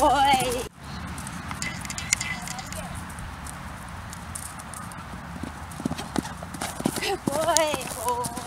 boy. Good boy. Oh.